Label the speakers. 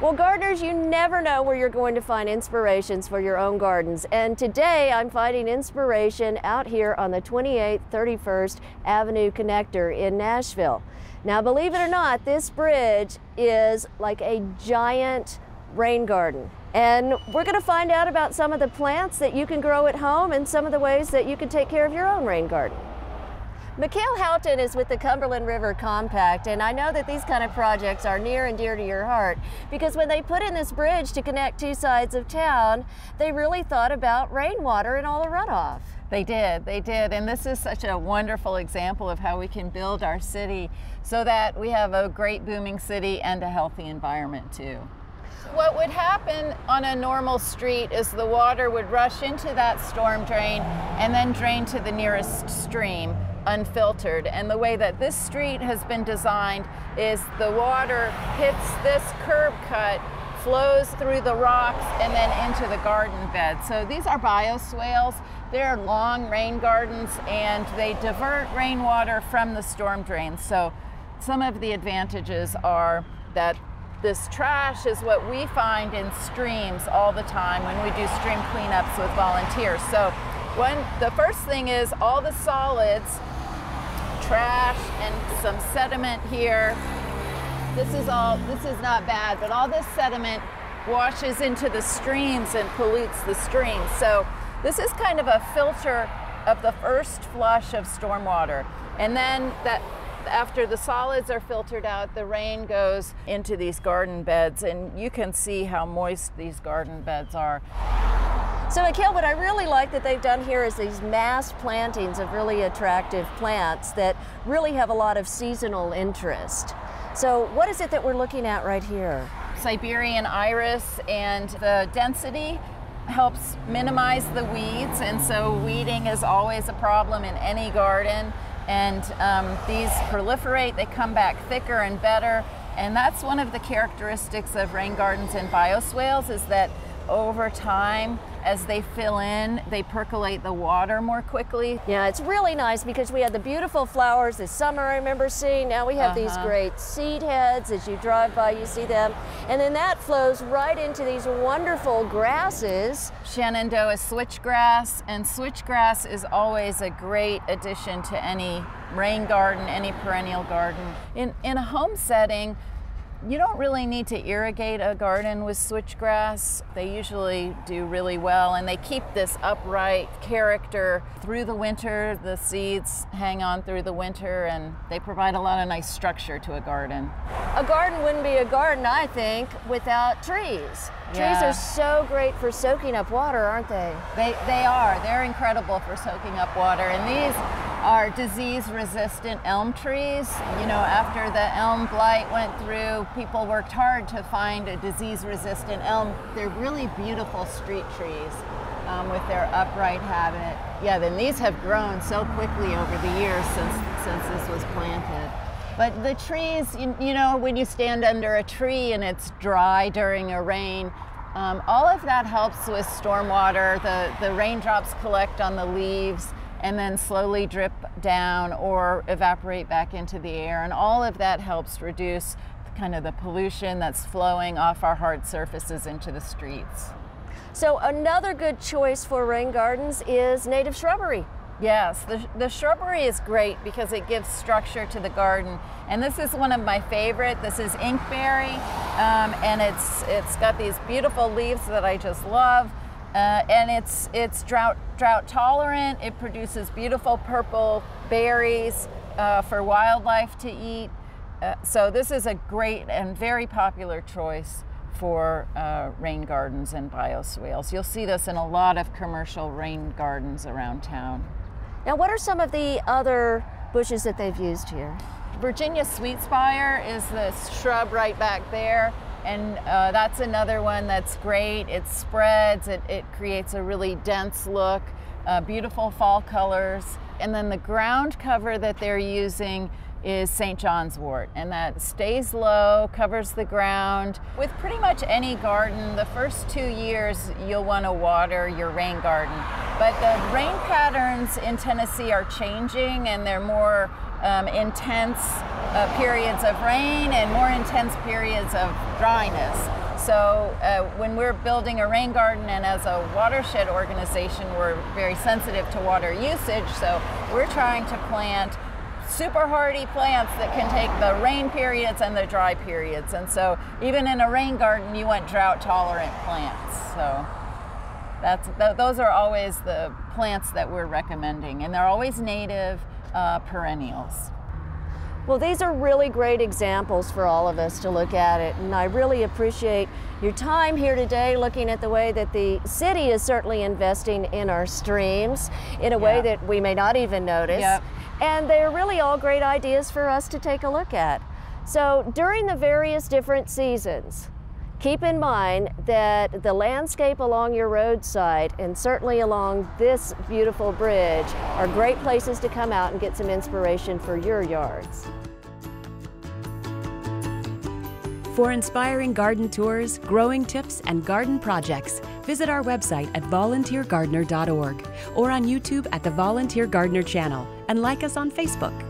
Speaker 1: Well, gardeners, you never know where you're going to find inspirations for your own gardens. And today I'm finding inspiration out here on the 28th 31st Avenue Connector in Nashville. Now, believe it or not, this bridge is like a giant rain garden. And we're going to find out about some of the plants that you can grow at home and some of the ways that you can take care of your own rain garden. Mekayle Houghton is with the Cumberland River Compact, and I know that these kind of projects are near and dear to your heart because when they put in this bridge to connect two sides of town, they really thought about rainwater and all the runoff.
Speaker 2: They did, they did. And this is such a wonderful example of how we can build our city so that we have a great booming city and a healthy environment too. What would happen on a normal street is the water would rush into that storm drain and then drain to the nearest stream unfiltered. And the way that this street has been designed is the water hits this curb cut, flows through the rocks, and then into the garden bed. So these are bioswales. They're long rain gardens and they divert rainwater from the storm drains. So some of the advantages are that this trash is what we find in streams all the time when we do stream cleanups with volunteers. So one, the first thing is all the solids trash and some sediment here. This is all, this is not bad, but all this sediment washes into the streams and pollutes the streams. So this is kind of a filter of the first flush of stormwater. And then that after the solids are filtered out, the rain goes into these garden beds and you can see how moist these garden beds are.
Speaker 1: So Mekayle, what I really like that they've done here is these mass plantings of really attractive plants that really have a lot of seasonal interest. So what is it that we're looking at right here?
Speaker 2: Siberian iris and the density helps minimize the weeds and so weeding is always a problem in any garden and um, these proliferate, they come back thicker and better. And that's one of the characteristics of rain gardens and bioswales is that over time as they fill in, they percolate the water more quickly.
Speaker 1: Yeah, it's really nice because we had the beautiful flowers this summer I remember seeing. Now we have uh -huh. these uh-huh. great seed heads. As you drive by, you see them. And then that flows right into these wonderful grasses.
Speaker 2: Shenandoah switchgrass, and switchgrass is always a great addition to any rain garden, any perennial garden. In, in a home setting, you don't really need to irrigate a garden with switchgrass. They usually do really well and they keep this upright character through the winter. The seeds hang on through the winter and they provide a lot of nice structure to a garden.
Speaker 1: A garden wouldn't be a garden, I think, without trees. Yeah. Trees are so great for soaking up water, aren't they?
Speaker 2: They, they are. They're incredible for soaking up water. And these are disease resistant elm trees. You know, after the elm blight went through, people worked hard to find a disease resistant elm. They're really beautiful street trees um, with their upright habit. Yeah, then these have grown so quickly over the years since, since this was planted. But the trees, you, you know, when you stand under a tree and it's dry during a rain, um, all of that helps with stormwater. The, the raindrops collect on the leaves and then slowly drip down or evaporate back into the air. And all of that helps reduce kind of the pollution that's flowing off our hard surfaces into the streets.
Speaker 1: So another good choice for rain gardens is native shrubbery.
Speaker 2: Yes, the, the shrubbery is great because it gives structure to the garden. And this is one of my favorite. This is inkberry, um, and it's it's got these beautiful leaves that I just love. Uh, and it's it's drought drought tolerant. It produces beautiful purple berries uh, for wildlife to eat. Uh, so this is a great and very popular choice for uh, rain gardens and bioswales. You'll see this in a lot of commercial rain gardens around town.
Speaker 1: Now, what are some of the other bushes that they've used here?
Speaker 2: Virginia sweetspire is the shrub right back there and uh, that's another one that's great. It spreads, it, it creates a really dense look, uh, beautiful fall colors. And then the ground cover that they're using is St. John's wort, and that stays low, covers the ground. With pretty much any garden, the first two years you'll want to water your rain garden. But the rain patterns in Tennessee are changing and they're more um, intense uh, periods of rain and more intense periods of dryness. So uh, when we're building a rain garden and as a watershed organization, we're very sensitive to water usage. So we're trying to plant super hardy plants that can take the rain periods and the dry periods. And so even in a rain garden, you want drought tolerant plants. So that's, th those are always the plants that we're recommending. And they're always native uh, perennials.
Speaker 1: Well, these are really great examples for all of us to look at it, and I really appreciate your time here today looking at the way that the city is certainly investing in our streams in a yep. way that we may not even notice. Yep. And they're really all great ideas for us to take a look at. So during the various different seasons, keep in mind that the landscape along your roadside and certainly along this beautiful bridge are great places to come out and get some inspiration for your yards.
Speaker 3: For inspiring garden tours, growing tips, and garden projects, visit our website at volunteergardener.org or on YouTube at the Volunteer Gardener channel and like us on Facebook.